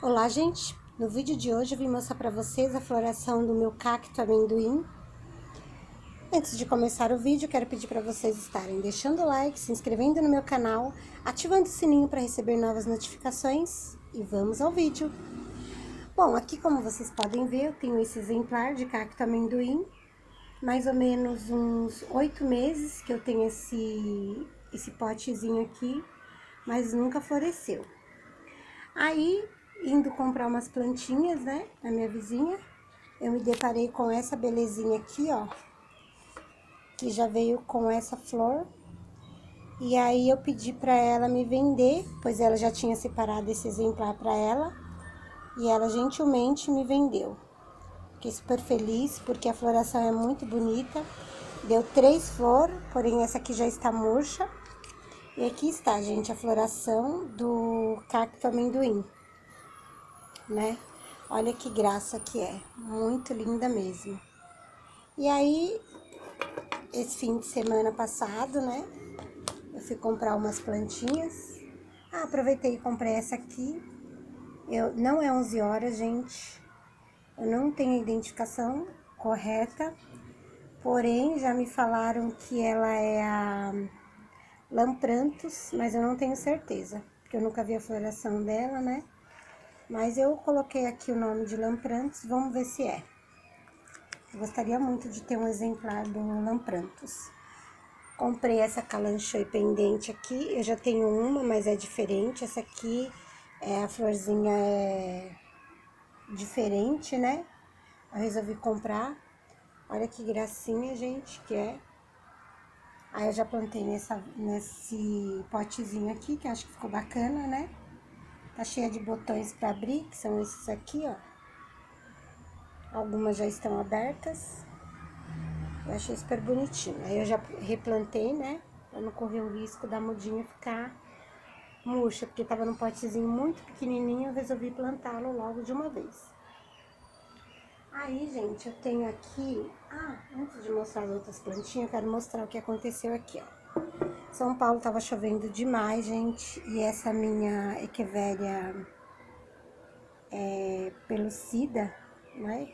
Olá, gente! No vídeo de hoje eu vim mostrar para vocês a floração do meu cacto amendoim. Antes de começar o vídeo, quero pedir para vocês estarem deixando o like, se inscrevendo no meu canal, ativando o sininho para receber novas notificações e vamos ao vídeo. Bom, aqui como vocês podem ver, eu tenho esse exemplar de cacto amendoim, mais ou menos uns oito meses que eu tenho esse, esse potezinho aqui, mas nunca floresceu. Aí, indo comprar umas plantinhas, né, na minha vizinha, eu me deparei com essa belezinha aqui, ó, que já veio com essa flor. E aí eu pedi para ela me vender, pois ela já tinha separado esse exemplar para ela, e ela gentilmente me vendeu. Fiquei super feliz porque a floração é muito bonita. Deu três flores, porém essa aqui já está murcha. E aqui está, gente, a floração do cacto amendoim né? Olha que graça que é, muito linda mesmo. E aí, esse fim de semana passado, né? Eu fui comprar umas plantinhas. Ah, aproveitei e comprei essa aqui. Eu, não é 11 horas, gente. Eu não tenho a identificação correta. Porém, já me falaram que ela é a Lamprantos, mas eu não tenho certeza. Porque eu nunca vi a floração dela, né? Mas eu coloquei aqui o nome de Lamprantos, vamos ver se é. Eu gostaria muito de ter um exemplar do Lamprantos. Comprei essa calanchoe pendente aqui, eu já tenho uma, mas é diferente. Essa aqui, é, a florzinha é diferente, né? Eu resolvi comprar. Olha que gracinha, gente, que é. Aí eu já plantei nessa, nesse potezinho aqui, que acho que ficou bacana, né? Tá cheia de botões para abrir, que são esses aqui, ó. Algumas já estão abertas. Eu achei super bonitinho. Aí eu já replantei, né? Pra não correr o risco da mudinha ficar murcha, porque tava num potezinho muito pequenininho, eu resolvi plantá-lo logo de uma vez. Aí, gente, eu tenho aqui... Ah, antes de mostrar as outras plantinhas, eu quero mostrar o que aconteceu aqui, ó. São Paulo tava chovendo demais, gente, e essa minha equevéria é, pelucida, né,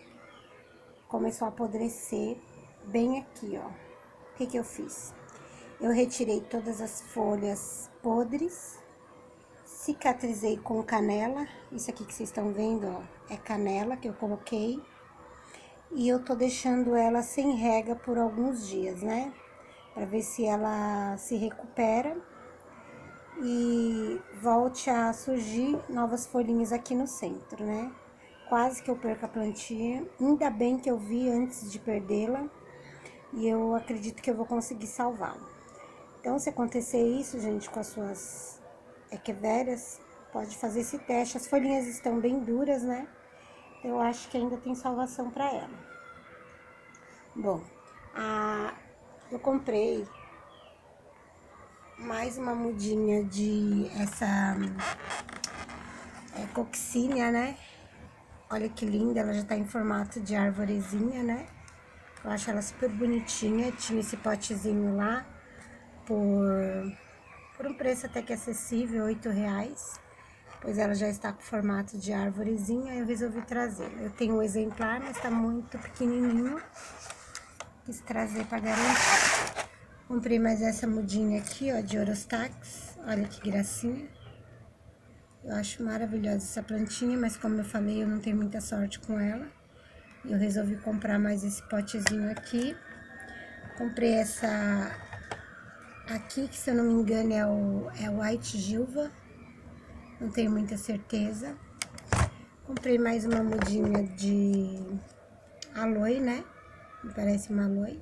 começou a apodrecer bem aqui, ó. O que que eu fiz? Eu retirei todas as folhas podres, cicatrizei com canela, isso aqui que vocês estão vendo, ó, é canela que eu coloquei, e eu tô deixando ela sem rega por alguns dias, né? Para ver se ela se recupera e volte a surgir novas folhinhas aqui no centro, né? Quase que eu perco a plantinha, ainda bem que eu vi antes de perdê-la e eu acredito que eu vou conseguir salvá-la. Então, se acontecer isso, gente, com as suas equivérias, pode fazer esse teste. As folhinhas estão bem duras, né? Eu acho que ainda tem salvação para ela. Bom, a, eu comprei mais uma mudinha de essa é, né? Olha que linda, ela já tá em formato de árvorezinha, né? Eu acho ela super bonitinha. Tinha esse potezinho lá por, por um preço até que acessível, oito reais. Pois ela já está com formato de árvorezinha, eu resolvi trazer. Eu tenho um exemplar, mas tá muito pequenininho. Quis trazer pra garantir. Comprei mais essa mudinha aqui, ó, de Orostax. Olha que gracinha. Eu acho maravilhosa essa plantinha, mas como eu falei, eu não tenho muita sorte com ela. Eu resolvi comprar mais esse potezinho aqui. Comprei essa aqui, que se eu não me engano é o é White Gilva. Não tenho muita certeza. Comprei mais uma mudinha de aloe, né? Parece uma aloe.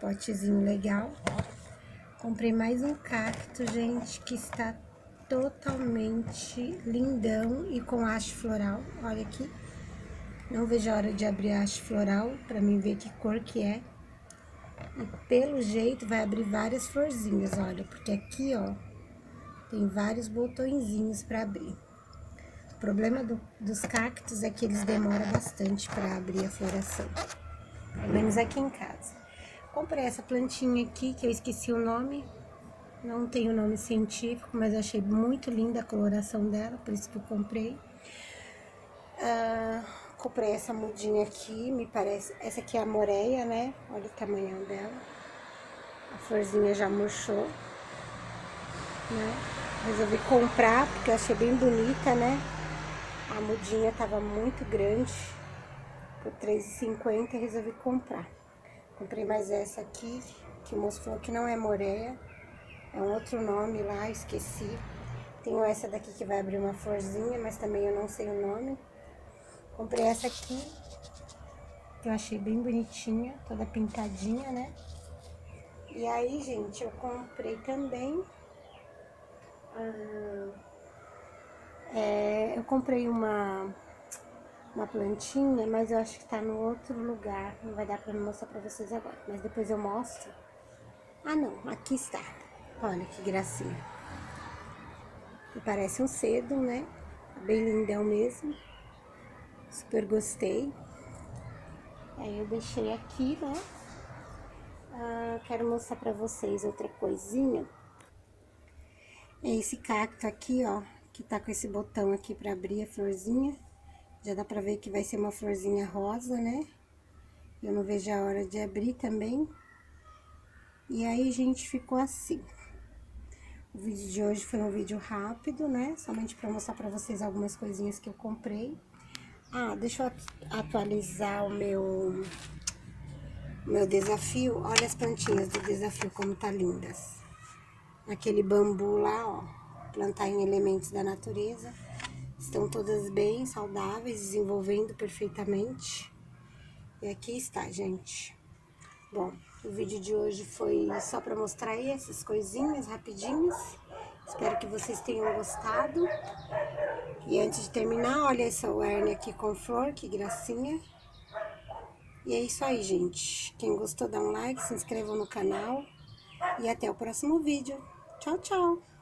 Potezinho legal. Comprei mais um cacto, gente, que está totalmente lindão e com haste floral. Olha aqui. Não vejo a hora de abrir a haste floral para mim ver que cor que é. E pelo jeito vai abrir várias florzinhas, olha, porque aqui, ó, tem vários botõezinhos para abrir. O problema do, dos cactos é que eles demoram bastante para abrir a floração. Pelo menos aqui em casa. Comprei essa plantinha aqui, que eu esqueci o nome. Não tem o nome científico, mas achei muito linda a coloração dela, por isso que eu comprei. Ah, comprei essa mudinha aqui, me parece... Essa aqui é a moreia, né? Olha o tamanho dela. A florzinha já murchou, né? Resolvi comprar, porque eu achei bem bonita, né? A mudinha tava muito grande. Por R$3,50 resolvi comprar. Comprei mais essa aqui, que o moço falou que não é moreia. É um outro nome lá, esqueci. Tenho essa daqui que vai abrir uma florzinha, mas também eu não sei o nome. Comprei essa aqui, que eu achei bem bonitinha, toda pintadinha, né? E aí, gente, eu comprei também... Ah, é, eu comprei uma, uma plantinha, mas eu acho que tá no outro lugar. Não vai dar pra mostrar pra vocês agora, mas depois eu mostro. Ah, não, aqui está. Olha que gracinha. E parece um cedo, né? Bem lindão mesmo. Super gostei. Aí eu deixei aqui, né? Ah, quero mostrar pra vocês outra coisinha. É esse cacto aqui, ó, que tá com esse botão aqui pra abrir a florzinha. Já dá pra ver que vai ser uma florzinha rosa, né? Eu não vejo a hora de abrir também. E aí, gente, ficou assim. O vídeo de hoje foi um vídeo rápido, né? Somente para mostrar para vocês algumas coisinhas que eu comprei. Ah, deixa eu atualizar o meu, meu desafio. Olha as plantinhas do desafio como tá lindas. Aquele bambu lá, ó, plantar em elementos da natureza. Estão todas bem saudáveis, desenvolvendo perfeitamente. E aqui está, gente. Bom, o vídeo de hoje foi só para mostrar aí essas coisinhas rapidinhas. Espero que vocês tenham gostado. E antes de terminar, olha essa Werne aqui com flor, que gracinha. E é isso aí, gente. Quem gostou, dá um like, se inscreva no canal. E até o próximo vídeo. Tchau, tchau!